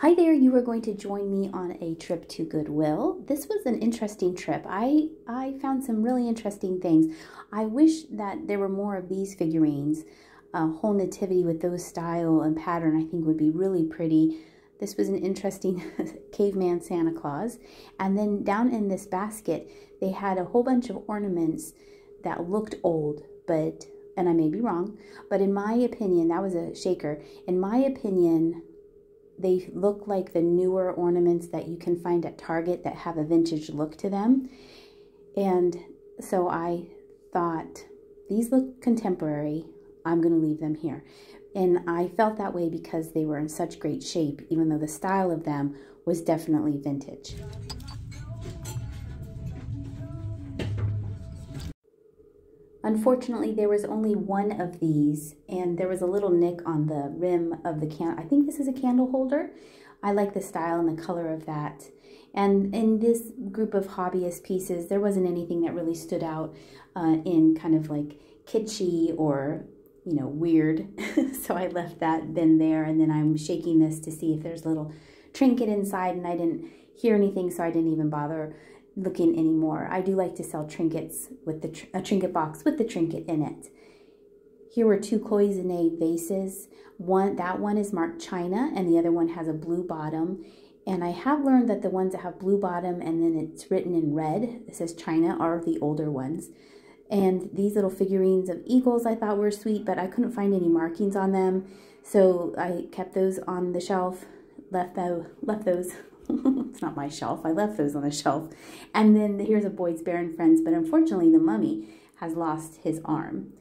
Hi there, you are going to join me on a trip to Goodwill. This was an interesting trip. I, I found some really interesting things. I wish that there were more of these figurines. A whole nativity with those style and pattern I think would be really pretty. This was an interesting caveman Santa Claus. And then down in this basket, they had a whole bunch of ornaments that looked old, but, and I may be wrong, but in my opinion, that was a shaker. In my opinion, they look like the newer ornaments that you can find at Target that have a vintage look to them. And so I thought, these look contemporary. I'm going to leave them here. And I felt that way because they were in such great shape, even though the style of them was definitely vintage. Unfortunately, there was only one of these, and there was a little nick on the rim of the can. I think this is a candle holder. I like the style and the color of that. And in this group of hobbyist pieces, there wasn't anything that really stood out uh, in kind of like kitschy or, you know, weird. so I left that bin there, and then I'm shaking this to see if there's a little trinket inside, and I didn't hear anything, so I didn't even bother looking anymore. I do like to sell trinkets with the tr a trinket box with the trinket in it. Here were two cloisonne vases. One that one is marked China and the other one has a blue bottom. And I have learned that the ones that have blue bottom and then it's written in red, it says China, are the older ones. And these little figurines of eagles I thought were sweet, but I couldn't find any markings on them. So I kept those on the shelf, left, the, left those it's not my shelf. I left those on the shelf. And then here's a Boyd's Bear and Friends, but unfortunately the mummy has lost his arm.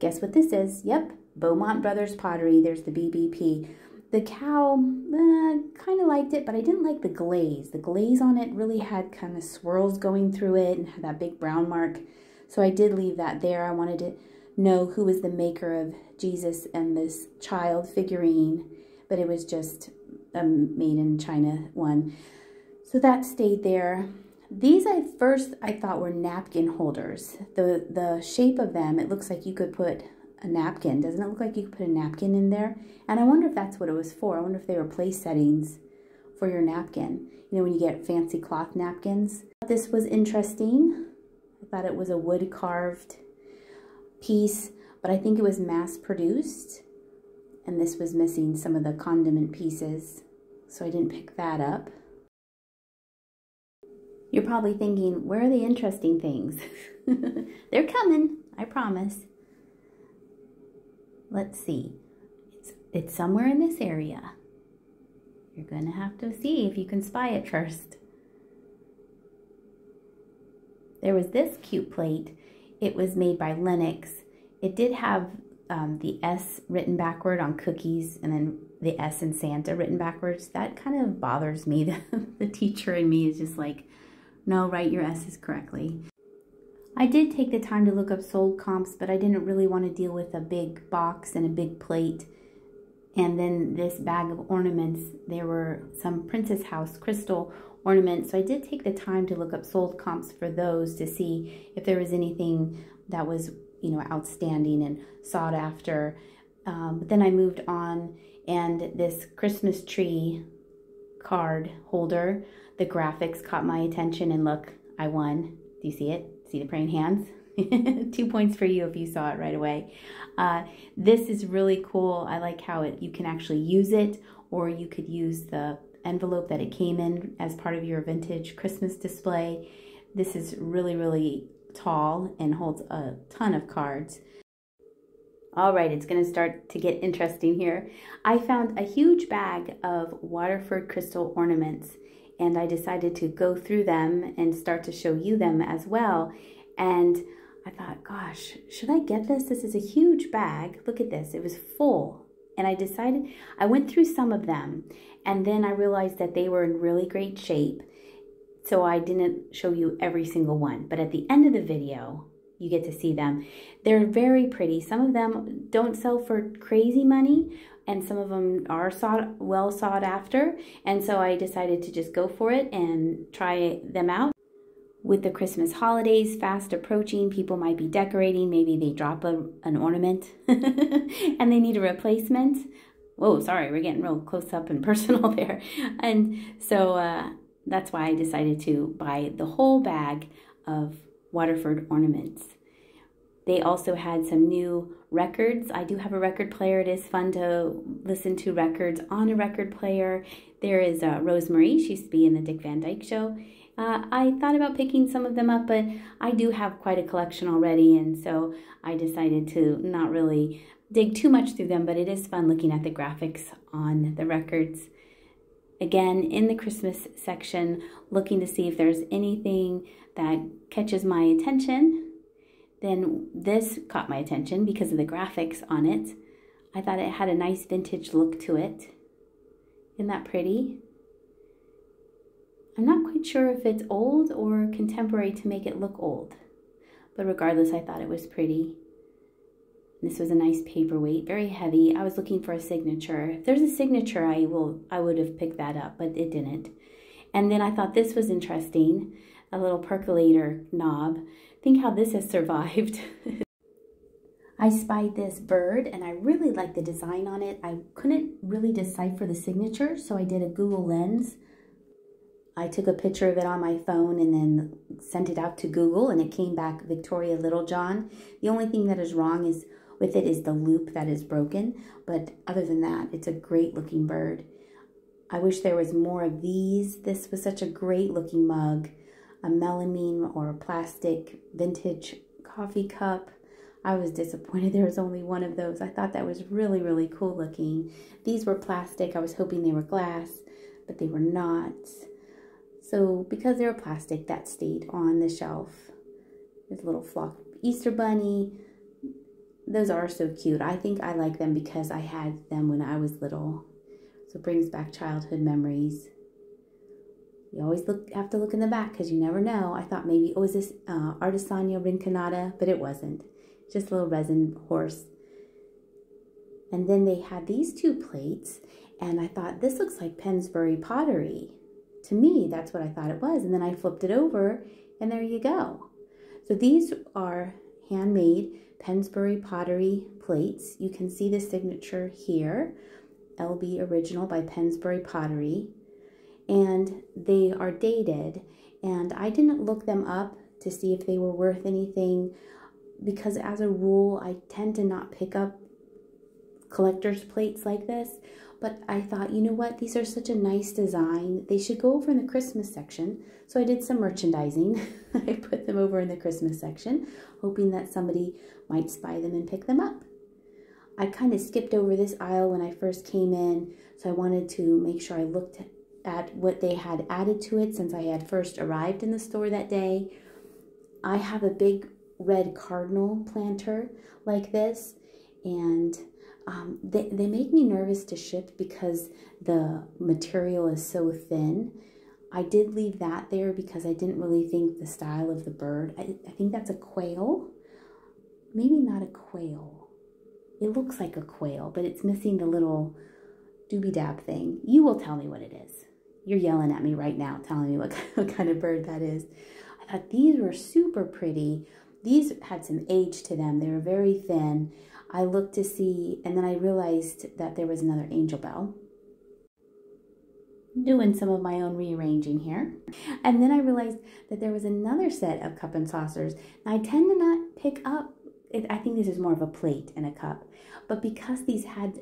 Guess what this is? Yep, Beaumont Brothers Pottery. There's the BBP. The cow, uh, kind of liked it, but I didn't like the glaze. The glaze on it really had kind of swirls going through it and had that big brown mark. So I did leave that there. I wanted to know who was the maker of Jesus and this child figurine, but it was just a made in China one. So that stayed there. These I first I thought were napkin holders. The the shape of them, it looks like you could put a napkin. Doesn't it look like you could put a napkin in there? And I wonder if that's what it was for. I wonder if they were place settings for your napkin. You know, when you get fancy cloth napkins. This was interesting. I thought it was a wood carved piece, but I think it was mass produced and this was missing some of the condiment pieces, so I didn't pick that up. You're probably thinking, where are the interesting things? They're coming, I promise. Let's see. It's, it's somewhere in this area. You're going to have to see if you can spy it first. There was this cute plate. It was made by Lenox. It did have um, the S written backward on cookies and then the S in Santa written backwards, that kind of bothers me. The, the teacher in me is just like, no, write your S's correctly. I did take the time to look up sold comps, but I didn't really want to deal with a big box and a big plate. And then this bag of ornaments, there were some Princess House crystal ornaments. So I did take the time to look up sold comps for those to see if there was anything that was you know, outstanding and sought after. Um, but then I moved on, and this Christmas tree card holder, the graphics caught my attention, and look, I won. Do you see it? See the praying hands? Two points for you if you saw it right away. Uh, this is really cool. I like how it you can actually use it, or you could use the envelope that it came in as part of your vintage Christmas display. This is really, really tall and holds a ton of cards. All right, it's going to start to get interesting here. I found a huge bag of Waterford crystal ornaments and I decided to go through them and start to show you them as well. And I thought, gosh, should I get this? This is a huge bag. Look at this. It was full. And I decided, I went through some of them and then I realized that they were in really great shape so I didn't show you every single one. But at the end of the video, you get to see them. They're very pretty. Some of them don't sell for crazy money, and some of them are sought, well sought after. And so I decided to just go for it and try them out. With the Christmas holidays fast approaching, people might be decorating. Maybe they drop a, an ornament and they need a replacement. whoa, sorry, we're getting real close up and personal there. And so uh, that's why I decided to buy the whole bag of Waterford ornaments. They also had some new records. I do have a record player. It is fun to listen to records on a record player. There is uh, Rose Marie. She used to be in the Dick Van Dyke Show. Uh, I thought about picking some of them up, but I do have quite a collection already, and so I decided to not really dig too much through them, but it is fun looking at the graphics on the records. Again, in the Christmas section, looking to see if there's anything that catches my attention. Then this caught my attention because of the graphics on it. I thought it had a nice vintage look to it. Isn't that pretty? I'm not quite sure if it's old or contemporary to make it look old, but regardless, I thought it was pretty. This was a nice paperweight, very heavy. I was looking for a signature. If there's a signature, I will I would have picked that up, but it didn't. And then I thought this was interesting, a little percolator knob. Think how this has survived. I spied this bird and I really like the design on it. I couldn't really decipher the signature, so I did a Google Lens. I took a picture of it on my phone and then sent it out to Google and it came back Victoria Littlejohn. The only thing that is wrong is with it is the loop that is broken. But other than that, it's a great looking bird. I wish there was more of these. This was such a great looking mug. A melamine or a plastic vintage coffee cup. I was disappointed there was only one of those. I thought that was really, really cool looking. These were plastic. I was hoping they were glass, but they were not. So because they were plastic, that stayed on the shelf. A little flock Easter bunny, those are so cute. I think I like them because I had them when I was little. So it brings back childhood memories. You always look have to look in the back because you never know. I thought maybe, oh, was this uh, Artesania Rinconada? But it wasn't. Just a little resin horse. And then they had these two plates, and I thought, this looks like Pennsbury pottery. To me, that's what I thought it was. And then I flipped it over, and there you go. So these are handmade Pennsbury pottery plates. You can see the signature here, LB Original by Pennsbury Pottery. And they are dated. And I didn't look them up to see if they were worth anything because as a rule, I tend to not pick up collector's plates like this. But I thought, you know what? These are such a nice design. They should go over in the Christmas section. So I did some merchandising. I put them over in the Christmas section, hoping that somebody might spy them and pick them up. I kind of skipped over this aisle when I first came in, so I wanted to make sure I looked at what they had added to it since I had first arrived in the store that day. I have a big red cardinal planter like this, and um, they, they make me nervous to ship because the material is so thin. I did leave that there because I didn't really think the style of the bird. I, I think that's a quail. Maybe not a quail. It looks like a quail, but it's missing the little doobie dab thing. You will tell me what it is. You're yelling at me right now, telling me what, what kind of bird that is. I thought these were super pretty. These had some age to them. They were very thin. I looked to see, and then I realized that there was another angel bell. Doing some of my own rearranging here. And then I realized that there was another set of cup and saucers. Now, I tend to not pick up, I think this is more of a plate and a cup, but because these had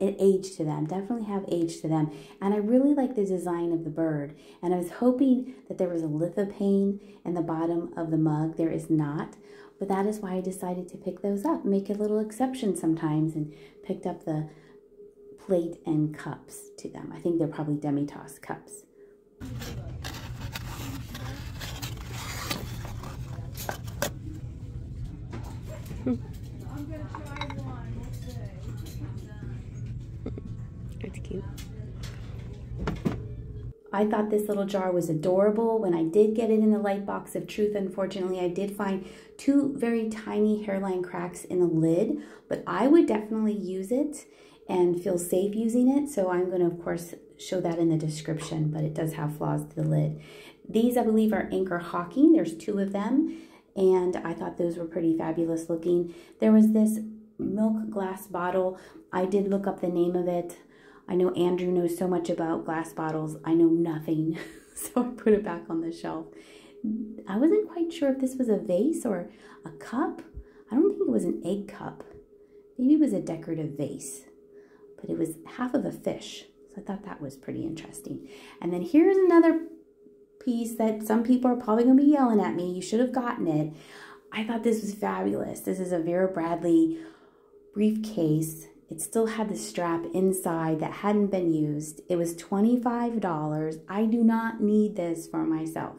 an age to them, definitely have age to them. And I really like the design of the bird. And I was hoping that there was a lithophane in the bottom of the mug. There is not. But that is why I decided to pick those up, make a little exception sometimes, and picked up the plate and cups to them. I think they're probably Demitasse cups. It's cute. I thought this little jar was adorable. When I did get it in the light box of truth, unfortunately, I did find two very tiny hairline cracks in the lid, but I would definitely use it and feel safe using it. So I'm going to, of course, show that in the description, but it does have flaws to the lid. These, I believe, are Anchor Hocking. There's two of them, and I thought those were pretty fabulous looking. There was this milk glass bottle. I did look up the name of it. I know Andrew knows so much about glass bottles. I know nothing. so I put it back on the shelf. I wasn't quite sure if this was a vase or a cup. I don't think it was an egg cup. Maybe it was a decorative vase, but it was half of a fish. So I thought that was pretty interesting. And then here's another piece that some people are probably going to be yelling at me. You should have gotten it. I thought this was fabulous. This is a Vera Bradley briefcase. It still had the strap inside that hadn't been used. It was $25. I do not need this for myself.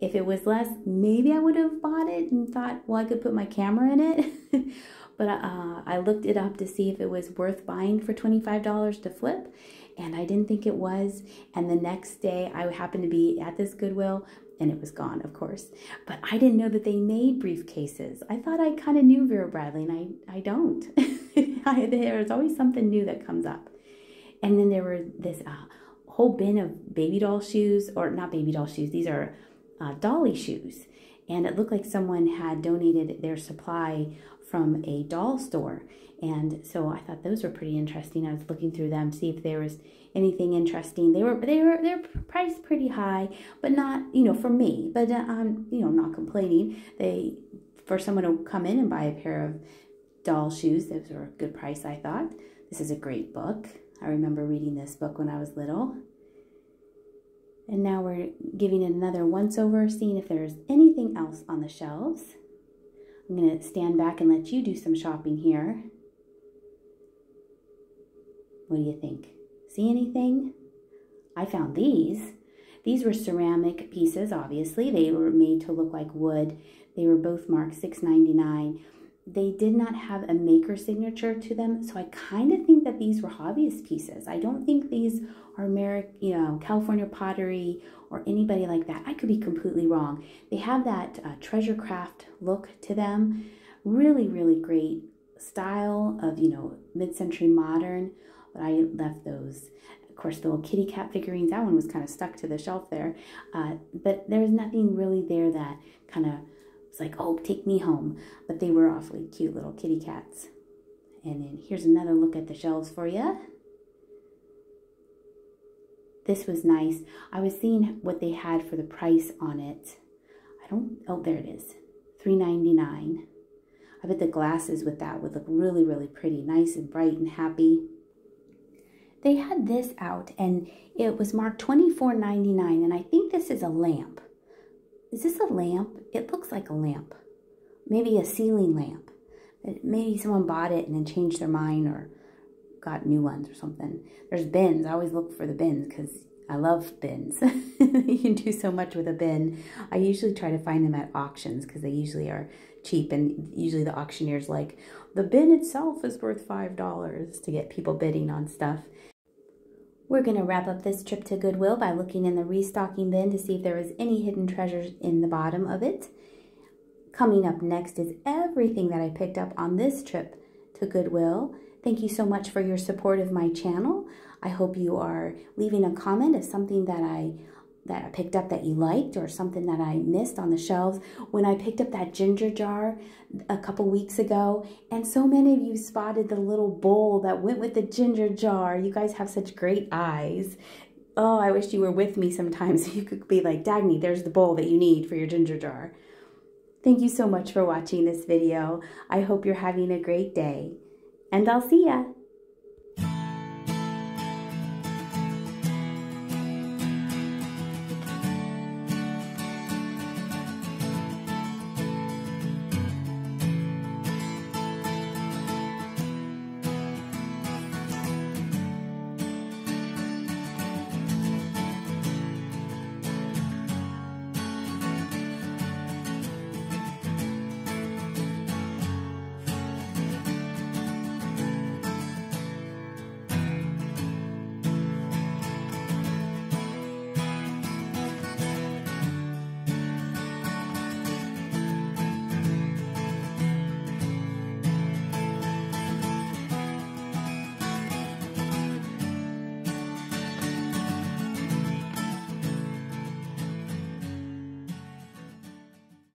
If it was less, maybe I would have bought it and thought, well, I could put my camera in it. but uh, I looked it up to see if it was worth buying for $25 to flip, and I didn't think it was. And the next day, I happened to be at this Goodwill, and it was gone, of course. But I didn't know that they made briefcases. I thought I kind of knew Vera Bradley, and I, I don't. I, there's always something new that comes up. And then there were this uh, whole bin of baby doll shoes, or not baby doll shoes, these are uh, dolly shoes. And it looked like someone had donated their supply from a doll store. And so I thought those were pretty interesting. I was looking through them, see if there was anything interesting. They were they were they're priced pretty high, but not you know for me. But uh, I'm you know not complaining. They for someone to come in and buy a pair of doll shoes, those were a good price. I thought this is a great book. I remember reading this book when I was little. And now we're giving it another once over, seeing if there's anything else on the shelves. I'm going to stand back and let you do some shopping here. What do you think? See anything? I found these. These were ceramic pieces, obviously. They were made to look like wood. They were both marked $6.99 they did not have a maker signature to them. So I kind of think that these were hobbyist pieces. I don't think these are American, you know, California pottery or anybody like that. I could be completely wrong. They have that uh, treasure craft look to them. Really, really great style of, you know, mid-century modern. But I left those. Of course, the little kitty cat figurines, that one was kind of stuck to the shelf there. Uh, but there's nothing really there that kind of it's like, oh, take me home. But they were awfully cute little kitty cats. And then here's another look at the shelves for you. This was nice. I was seeing what they had for the price on it. I don't, oh, there it is. $3.99. I bet the glasses with that would look really, really pretty. Nice and bright and happy. They had this out and it was marked $24.99 and I think this is a lamp. Is this a lamp? It looks like a lamp. Maybe a ceiling lamp. Maybe someone bought it and then changed their mind or got new ones or something. There's bins. I always look for the bins because I love bins. you can do so much with a bin. I usually try to find them at auctions because they usually are cheap and usually the auctioneer's like, the bin itself is worth $5 to get people bidding on stuff. We're going to wrap up this trip to Goodwill by looking in the restocking bin to see if there was any hidden treasures in the bottom of it. Coming up next is everything that I picked up on this trip to Goodwill. Thank you so much for your support of my channel. I hope you are leaving a comment of something that I that I picked up that you liked or something that I missed on the shelves. When I picked up that ginger jar a couple weeks ago, and so many of you spotted the little bowl that went with the ginger jar. You guys have such great eyes. Oh, I wish you were with me sometimes you could be like, Dagny, there's the bowl that you need for your ginger jar. Thank you so much for watching this video. I hope you're having a great day, and I'll see ya.